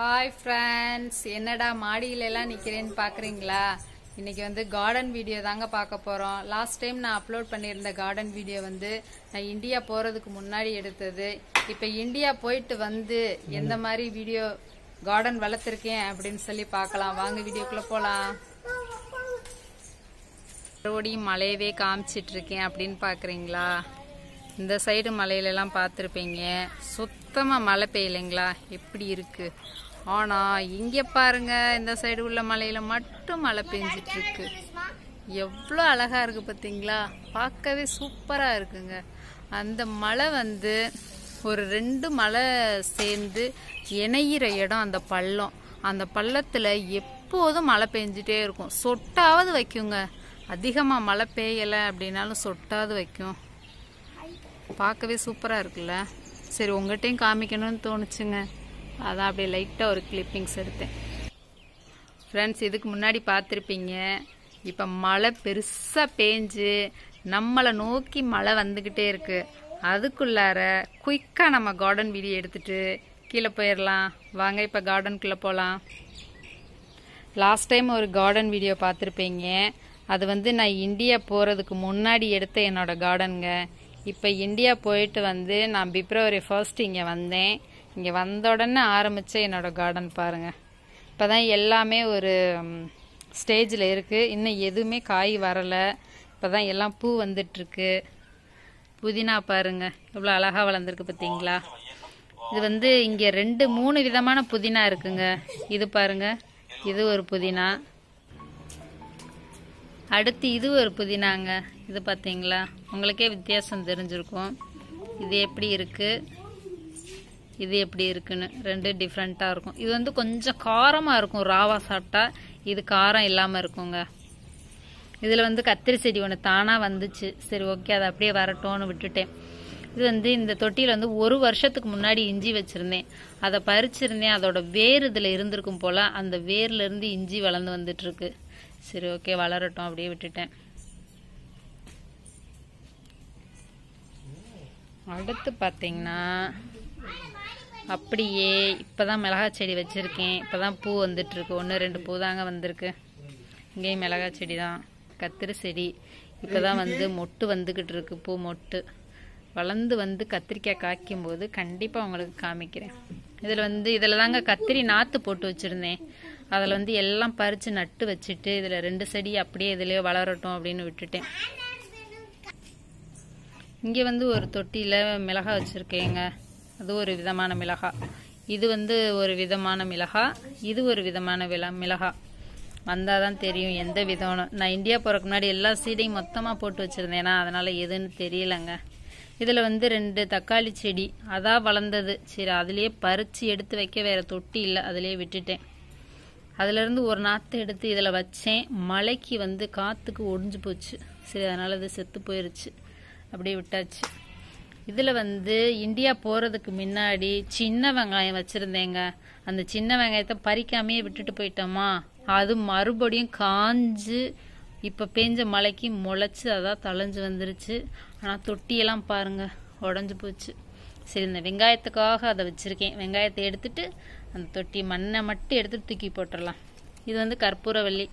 Hi friends என்னடா மாடியிலலாம் நிற்கிறேன்னு பார்க்குறீங்களா இன்றைக்கி வந்து கார்டன் வீடியோ தாங்க பார்க்க போகிறோம் லாஸ்ட் டைம் நான் அப்லோட் பண்ணியிருந்த கார்டன் வீடியோ வந்து நான் இந்தியா போகிறதுக்கு முன்னாடி எடுத்தது. இப்போ இந்தியா போயிட்டு வந்து எந்த மாதிரி வீடியோ கார்டன் வளர்த்துருக்கேன் அப்படின்னு சொல்லி பார்க்கலாம். வாங்க வீடியோக்குள்ளே போகலாம் மறுபடியும் மலையவே காமிச்சிட்டு இருக்கேன் அப்படின்னு பார்க்குறீங்களா இந்த சைடு மலையிலலாம் பார்த்துருப்பீங்க. சுத்தமாக மழை பெய்யலைங்களா? எப்படி இருக்குது ஆனால் இங்கே பாருங்க இந்த சைடு உள்ள மலையில் மட்டும் மழை பெஞ்சிட்டு இருக்கு எவ்வளோ அழகாக இருக்குது பார்த்தீங்களா? பார்க்கவே சூப்பராக இருக்குங்க. அந்த மலை வந்து ஒரு ரெண்டு மலை சேர்ந்து இணையிற இடம் அந்த பள்ளம். அந்த பள்ளத்தில் எப்போதும் மழை பெஞ்சிட்டே இருக்கும். சொட்டாவது வைக்குங்க. அதிகமாக மழை பெய்யலை அப்படின்னாலும் சொட்டாவது வைக்கும். பார்க்கவே சூப்பராக இருக்குல்ல? சரி உங்கள்கிட்டையும் காமிக்கணும்னு தோணுச்சுங்க. அதான் அப்படியே லைட்டாக ஒரு கிளிப்பிங்ஸ் எடுத்தேன். ஃப்ரெண்ட்ஸ் இதுக்கு முன்னாடி பார்த்துருப்பீங்க. இப்போ மழை பெருசாக பேஞ்சு நம்மளை நோக்கி மழை வந்துக்கிட்டே இருக்குது அதுக்குள்ளார குயிக்காக நம்ம கார்டன் வீடியோ எடுத்துட்டு கீழே போயிடலாம் வாங்க இப்போ கார்டனுக்குள்ளே போகலாம் லாஸ்ட் டைம் ஒரு கார்டன் வீடியோ பார்த்துருப்பீங்க. அது வந்து நான் இந்தியா போகிறதுக்கு முன்னாடி எடுத்த என்னோட கார்டனுங்க இப்போ இந்தியா போயிட்டு வந்து நான் பிப்ரவரி ஃபர்ஸ்ட் இங்கே வந்தேன். இங்கே வந்த உடனே ஆரம்பித்த என்னோடய கார்டன் பாருங்கள் இப்போ தான் எல்லாமே ஒரு ஸ்டேஜில் இருக்குது இன்னும் எதுவுமே காய் வரலை. இப்போ தான் எல்லாம் பூ வந்துட்டுருக்கு. புதினா பாருங்க. எவ்வளோ அழகாக வளர்ந்துருக்கு பார்த்தீங்களா இது வந்து இங்கே ரெண்டு மூணு விதமான புதினா இருக்குங்க. இது பாருங்க. இது ஒரு புதினா. அடுத்து இது ஒரு புதினாங்க. இது பார்த்தீங்களா உங்களுக்கே வித்தியாசம் தெரிஞ்சிருக்கும். இது எப்படி இருக்குது இது எப்படி இருக்குன்னு. ரெண்டு டிஃப்ரெண்ட்டாக இருக்கும். இது வந்து கொஞ்சம் காரமாக இருக்கும். ராவா சாப்பிட்டா இது காரம் இல்லாமல் இருக்குங்க. இதில் வந்து கத்திரி செடி ஒன்று தானாக வந்துச்சு. சரி ஓகே அதை அப்படியே வரட்டும்னு விட்டுட்டேன். இது வந்து இந்த தொட்டியில் வந்து ஒரு வருஷத்துக்கு முன்னாடி இஞ்சி வச்சுருந்தேன். அதை பறிச்சிருந்தேன். அதோட வேர் இதில் இருந்திருக்கும் போல் அந்த வேர்லேருந்து இஞ்சி வளர்ந்து வந்துட்டுருக்கு. சரி ஓகே வளரட்டும். அப்படியே விட்டுட்டேன். அடுத்து பார்த்தீங்கன்னா அப்படியே இப்போ தான் மிளகாய் செடி வச்சுருக்கேன். இப்போ தான் பூ வந்துட்டுருக்கு. ஒன்று ரெண்டு பூ தாங்க வந்திருக்கு. இங்கேயும் மிளகாய் செடி தான் கத்திரி செடி. இப்போ தான் வந்து மொட்டு வந்துக்கிட்டு இருக்கு பூ மொட்டு. வளர்ந்து வந்து கத்திரிக்காய் காய்க்கும் போது கண்டிப்பாக உங்களுக்கு காமிக்கிறேன். இதில் வந்து இதில் தாங்க கத்திரி நாற்று போட்டு வச்சுருந்தேன். அதில் வந்து எல்லாம் பறித்து நட்டு வச்சுட்டு இதில் ரெண்டு செடி அப்படியே இதுலேயே வளரட்டும் அப்படின்னு விட்டுட்டேன். இங்கே வந்து ஒரு தொட்டியில் மிளகாய் வச்சுருக்கேங்க. அது ஒரு விதமான மிளகாய் இது வந்து ஒரு விதமான மிளகாய் இது ஒரு விதமான வில மிளகாய் வந்தால் தான் தெரியும் எந்த விதம்னு. நான் இந்தியா போகிறக்கு முன்னாடி எல்லா சீடையும் மொத்தமாக போட்டு வச்சுருந்தேனா. அதனால் எதுன்னு தெரியலங்க. இதில் வந்து ரெண்டு தக்காளி செடி. அதான் வளர்ந்தது. சரி அதுலேயே பறித்து எடுத்து வைக்க வேறு தொட்டி இல்லை. அதிலே விட்டுட்டேன். அதுலேருந்து ஒரு நாற்று எடுத்து இதில் வச்சேன். மழைக்கு வந்து காற்றுக்கு ஒடிஞ்சு போச்சு. சரி அதனால் அது செத்து போயிடுச்சு அப்படியே விட்டாச்சு. இதில் வந்து இந்தியா போகிறதுக்கு முன்னாடி சின்ன வெங்காயம் வச்சுருந்தேங்க. அந்த சின்ன வெங்காயத்தை பறிக்காமையே விட்டுட்டு போயிட்டோமா? அது மறுபடியும் காஞ்சு இப்போ பேஞ்ச மழைக்கு முளைச்சி அதான் தளைஞ்சு வந்துருச்சு. ஆனால் தொட்டியெல்லாம் பாருங்க உடஞ்சி போச்சு. சரி இந்த வெங்காயத்துக்காக அதை வச்சுருக்கேன். வெங்காயத்தை எடுத்துட்டு அந்த தொட்டி மண்ணை மட்டும் எடுத்துட்டு தூக்கி போட்டுடலாம் இது வந்து கற்பூரவல்லி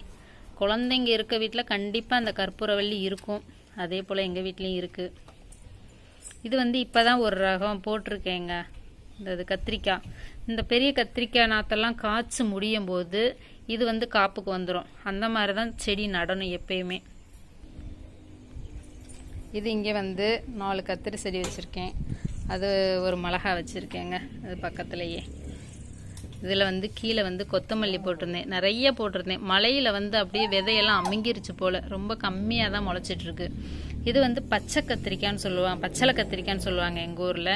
குழந்தைங்க இருக்க வீட்டில் கண்டிப்பாக அந்த கற்பூரவல்லி இருக்கும். அதே போல் எங்கள் வீட்லேயும் இருக்குது இது வந்து இப்போ தான் ஒரு ரகம் போட்டிருக்கேங்க. இந்த இது கத்திரிக்காய் இந்த பெரிய கத்திரிக்காய் நாத்தெல்லாம் காய்ச்சி முடியும் போது இது வந்து காப்புக்கு வந்துடும் அந்த மாதிரி தான் செடி நடணும் எப்பயுமே. இது இங்கே வந்து நாலு கத்திரி செடி வச்சுருக்கேன். அது ஒரு மிளகா வச்சுருக்கேங்க. அது பக்கத்துலேயே. இதில் வந்து கீழே வந்து கொத்தமல்லி போட்டிருந்தேன். நிறைய போட்டிருந்தேன். மலையில் வந்து அப்படியே விதையெல்லாம் அமுங்கிருச்சு போல். ரொம்ப கம்மியாக தான் முளைச்சிட்ருக்கு. இது வந்து பச்சை கத்திரிக்காய்னு சொல்லுவாங்க. பச்சளை கத்திரிக்காய்னு சொல்லுவாங்க எங்கள் ஊரில்.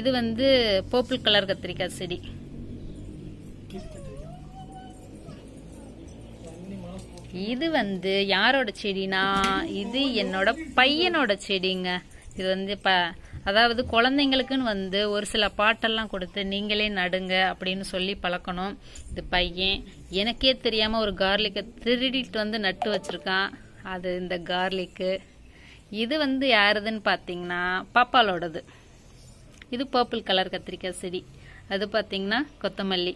இது வந்து போப்புள் கலர் கத்திரிக்காய் செடி. இது வந்து யாரோட செடினா? இது என்னோட பையனோட செடிங்க. இது வந்து ப அதாவது குழந்தைங்களுக்குன்னு வந்து ஒரு சில பாட்டெல்லாம் கொடுத்து நீங்களே நடுங்க அப்படின்னு சொல்லி பழக்கணும். இது பையன். எனக்கே தெரியாமல் ஒரு கார்லிக்கை திருடிட்டு வந்து நட்டு வச்சுருக்கான். அது இந்த கார்லிக்கு இது வந்து யாருதுன்னு பார்த்தீங்கன்னா பாப்பாலோடது இது பர்பிள் கலர் கத்திரிக்காய் செடி. அது பார்த்தீங்கன்னா கொத்தமல்லி.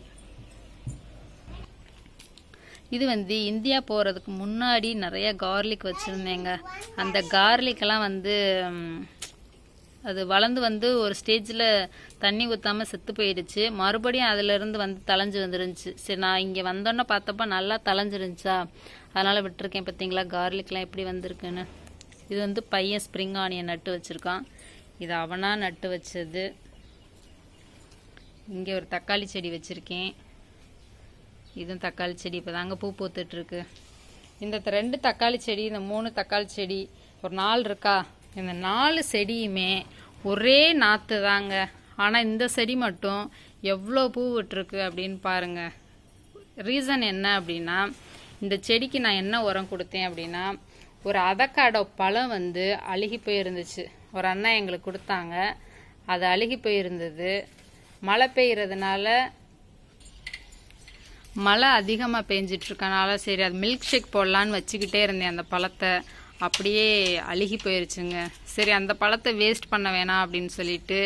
இது வந்து இந்தியா போகிறதுக்கு முன்னாடி நிறைய கார்லிக் வச்சுருந்தேங்க. அந்த கார்லிக்கெல்லாம் வந்து அது வளர்ந்து வந்து ஒரு ஸ்டேஜில் தண்ணி ஊற்றாமல் செத்து போயிடுச்சு. மறுபடியும் அதிலிருந்து வந்து தளைஞ்சு வந்துருந்துச்சு. சரி நான் இங்கே வந்தோன்னே பார்த்தப்ப நல்லா தளைஞ்சிருந்துச்சா? அதனால் விட்டுருக்கேன் பார்த்தீங்களா கார்லிக்லாம் எப்படி வந்திருக்குன்னு. இது வந்து பையன் ஸ்ப்ரிங் ஆனியன் நட்டு வச்சுருக்கான். இது அவனாக நட்டு வச்சது. இங்கே ஒரு தக்காளி செடி வச்சுருக்கேன். இதுவும் தக்காளி செடி இப்போ தாங்க பூ பூத்துட்ருக்கு இந்த ரெண்டு தக்காளி செடி இந்த மூணு தக்காளி செடி ஒரு நாள் இருக்கா? இந்த நாலு செடியுமே ஒரே நாற்று தாங்க. ஆனால் இந்த செடி மட்டும் எவ்வளோ பூ விட்டுருக்கு அப்படின்னு பாருங்கள் ரீசன் என்ன அப்படின்னா இந்த செடிக்கு நான் என்ன உரம் கொடுத்தேன் அப்படின்னா ஒரு அதக்காடோ பழம் வந்து அழுகி போயிருந்துச்சு. ஒரு அண்ணா எங்களுக்கு கொடுத்தாங்க. அது அழுகி போயிருந்தது. மழை பெய்கிறதுனால மழை அதிகமாக பெஞ்சிட்ருக்கனால சரி அது மில்க் ஷேக் போடலான்னு வச்சுக்கிட்டே இருந்தேன் அந்த பழத்தை. அப்படியே அழுகி போயிருச்சுங்க. சரி அந்த பழத்தை வேஸ்ட் பண்ண வேணாம் அப்படின்னு சொல்லிட்டு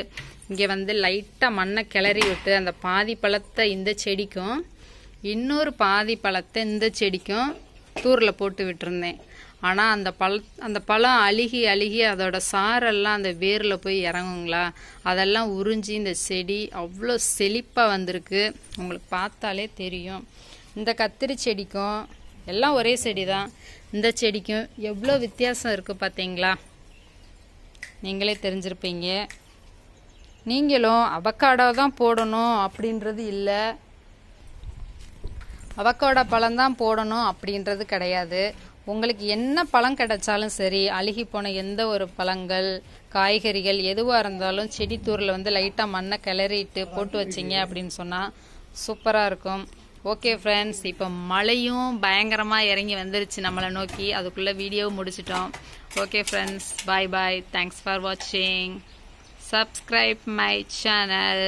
இங்கே வந்து லைட்டாக மண்ணை கிளறி விட்டு அந்த பாதி பழத்தை இந்த செடிக்கும் இன்னொரு பாதி பழத்தை இந்த செடிக்கும் தூரில் போட்டு விட்டுருந்தேன். ஆனால் அந்த பழ அந்த பழம் அழுகி அழுகி அதோட சாரெல்லாம் அந்த வேரில் போய் இறங்குங்களா? அதெல்லாம் உறிஞ்சி இந்த செடி அவ்வளோ செழிப்பாக வந்திருக்கு. உங்களுக்கு பார்த்தாலே தெரியும். இந்த கத்திரி செடிக்கும் எல்லாம் ஒரே செடி தான் இந்த செடிக்கும் எவ்வளோ வித்தியாசம் இருக்குது பார்த்தீங்களா நீங்களே தெரிஞ்சிருப்பீங்க. நீங்களும் அவக்காடோ தான் போடணும் அப்படின்றது இல்லை. அவக்காடோ பழம் தான் போடணும் அப்படின்றது கிடையாது. உங்களுக்கு என்ன பழம் கிடைச்சாலும் சரி அழுகி போன எந்த ஒரு பழங்கள் காய்கறிகள் எதுவாக இருந்தாலும் செடி தூரில் வந்து லைட்டாக மண்ணை கிளறிட்டு போட்டு வச்சிங்க அப்படின்னு சொன்னால் சூப்பராக இருக்கும். ஓகே ஃப்ரெண்ட்ஸ் இப்போ மழையும் பயங்கரமாக இறங்கி வந்துருச்சு நம்மளை நோக்கி. அதுக்குள்ளே வீடியோ முடிச்சிட்டோம். Okay friends bye bye thanks for வாட்சிங் சப்ஸ்கிரைப் மை சேனல்